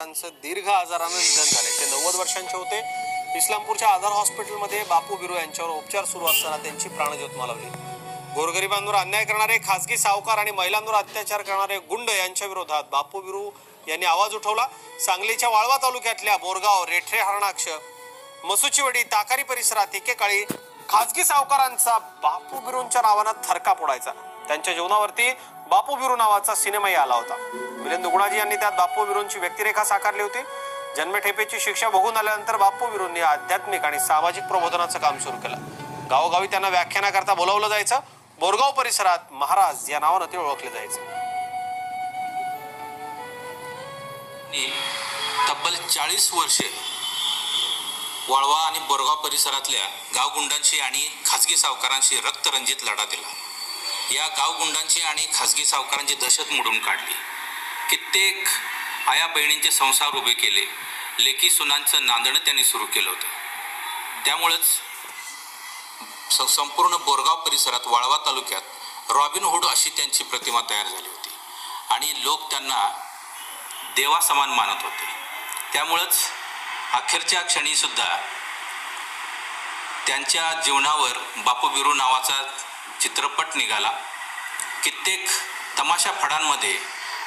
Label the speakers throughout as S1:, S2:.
S1: त्यांचं दीर्घ आजारानं निधन झाले. ते नव्वद वर्षांचे होते. इस्लामपूरच्या आधार हॉस्पिटलमध्ये बापू बिरू यांच्यावर उपचार सुरू असताना त्यांची प्राणज्योत मालवली. गोरगरिबांवर अन्याय करणारे खासगी सावकार आणि महिलांवर अत्याचार करणारे गुंड यांच्या विरोधात बापू बिरू यांनी आवाज उठवला. सांगलीच्या वाळवा तालुक्यातल्या बोरगाव रेठरे हरणाक्ष मसुचीवडी ताकारी परिसरात एकेकाळी खासगी सावकारांचा बापू बिरूंच्या नावानं थरका उडायचा त्यांच्या जीवनावरती बापू बिरू नावाचा सिनेमाही आला होता. मिलिंद गुणाजी यांनी त्यात बापू बिरूंची व्यक्तिरेखा साकारली होती. जन्मठेपेची शिक्षा भोगून आल्यानंतर बापू बिरूंनी आध्यात्मिक आणि सामाजिक प्रबोधनाचं काम सुरू केलं. गावोगावी त्यांना व्याख्यानाकरता बोलावलं जायचं. बोरगाव परिसरात महाराज या नावानं ते ओळखले जायचे.
S2: तब्बल चाळीस वर्षे वाळवा आणि बोरगाव परिसरातल्या गावगुंडांशी आणि खासगी सावकारांशी रक्तरंजित लढा दिला. या गावगुंडांची आणि खासगी सावकारांची दहशत मोडून काढली. कित्येक आया बहिणींचे संसार उभे केले. लेखी सुनांचं नांदणं त्यांनी सुरू केलं होतं. त्यामुळंच स- संपूर्ण बोरगाव परिसरात वाळवा तालुक्यात रॉबिनहुड अशी त्यांची प्रतिमा तयार झाली होती. आणि लोक त्यांना देवासमान मानत होते. त्यामुळंच अखेरच्या क्षणीसुद्धा त्यांच्या जीवनावर बापू बिरू नावाचा चित्रपट निघाला. कित्येक तमाशा फडांमध्ये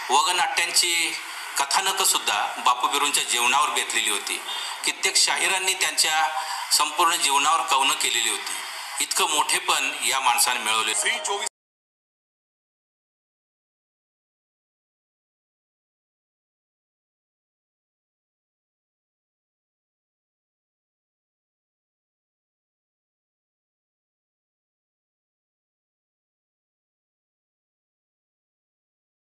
S2: वगनाट्यांची कथानकं सुद्धा बापू बिरूंच्या जीवनावर बेतलेली होती. कित्येक शाहिरांनी त्यांच्या संपूर्ण जीवनावर कवनं केलेली होती. इतकं मोठेपण या माणसाने मिळवले
S3: झी चोवीस